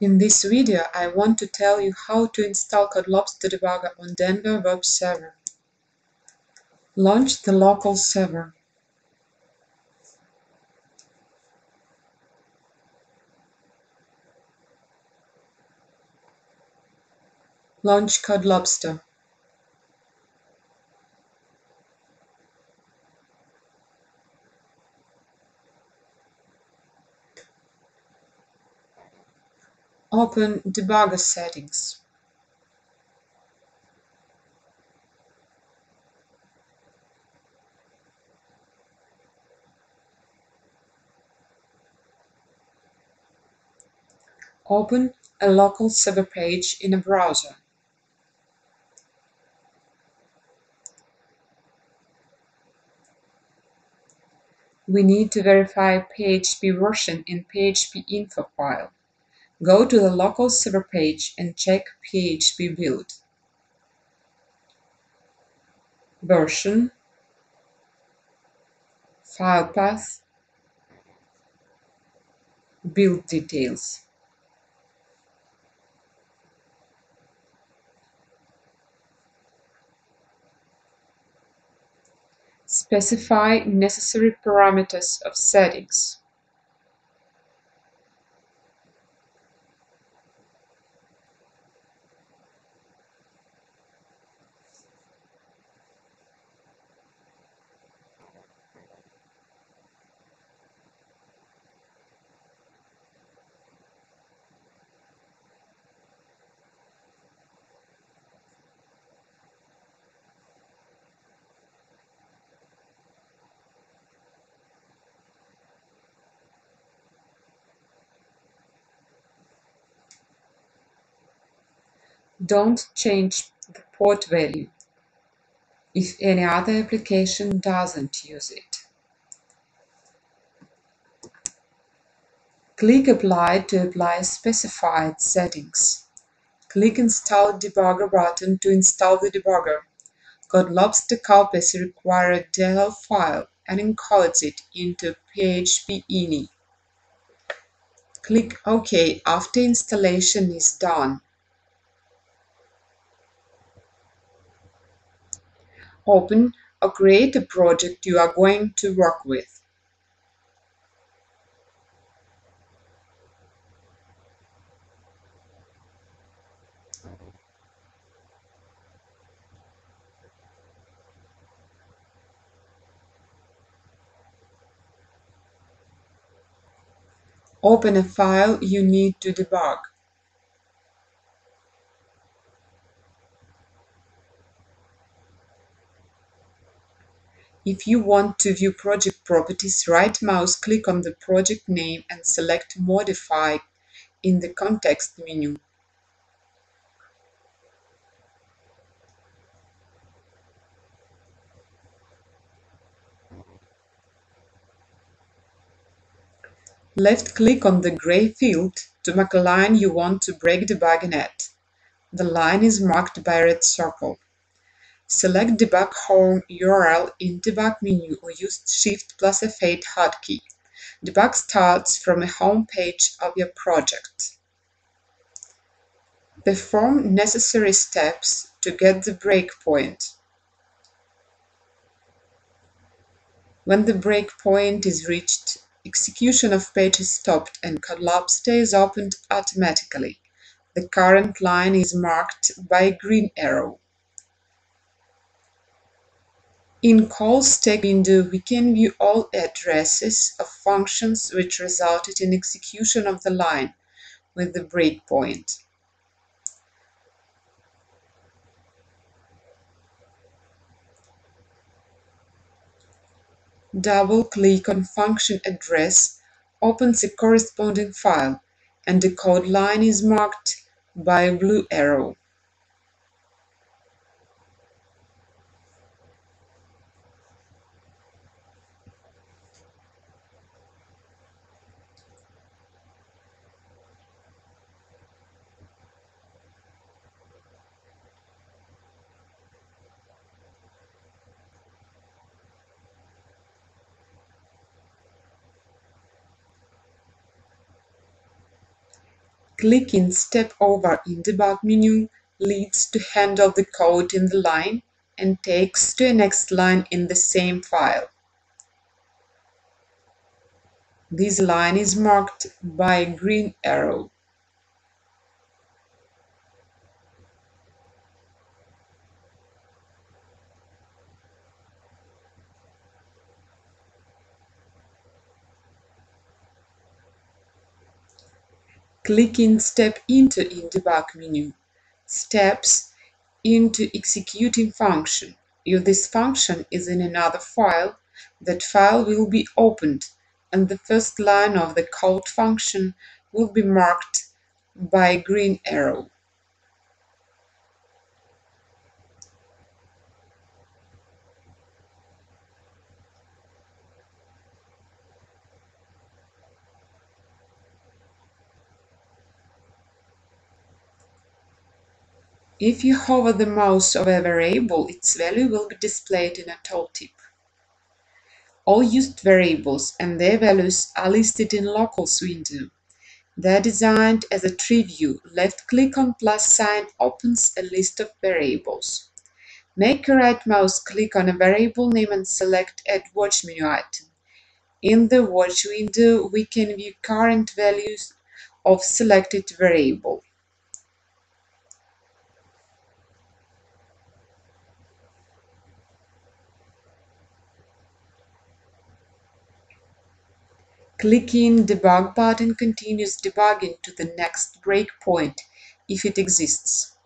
In this video, I want to tell you how to install CodeLobster Debugger on Denwer web server. Launch the local server. Launch CodeLobster. Open Debugger Settings. Open a local server page in a browser. We need to verify PHP version in PHP info file. Go to the local server page and check PHP build. Version, file path, build details. Specify necessary parameters of settings. Don't change the port value if any other application doesn't use it. Click Apply to apply specified settings. Click Install Debugger button to install the debugger. CodeLobster copies a required DLL file and encodes it into PHP INI. Click OK after installation is done. Open or create a project you are going to work with. Open a file you need to debug. If you want to view project properties, right-mouse click on the project name and select Modify in the context menu. Left-click on the gray field to mark a line you want to break debugging at. The line is marked by a red circle. Select Debug Home URL in Debug menu or use Shift plus F8 hotkey. Debug starts from a home page of your project. Perform necessary steps to get the breakpoint. When the breakpoint is reached, execution of page is stopped and CodeLobster is opened automatically. The current line is marked by a green arrow. In call stack window, we can view all addresses of functions which resulted in execution of the line with the breakpoint. Double-click on function address opens a corresponding file and the code line is marked by a blue arrow. Clicking Step Over in Debug menu leads to handle the code in the line and takes to a next line in the same file. This line is marked by a green arrow. Clicking Step into in Debug menu steps into executing function. If this function is in another file, that file will be opened and the first line of the code function will be marked by a green arrow. If you hover the mouse over a variable, its value will be displayed in a tooltip. All used variables and their values are listed in Locals window. They are designed as a tree view. Left click on plus sign opens a list of variables. Make a right mouse click on a variable name and select Add Watch menu item. In the Watch window, we can view current values of selected variable. Clicking Debug button continues debugging to the next breakpoint if it exists.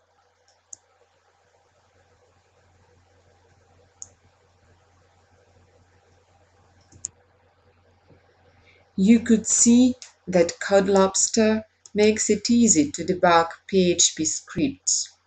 You could see that CodeLobster makes it easy to debug PHP scripts.